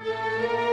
Música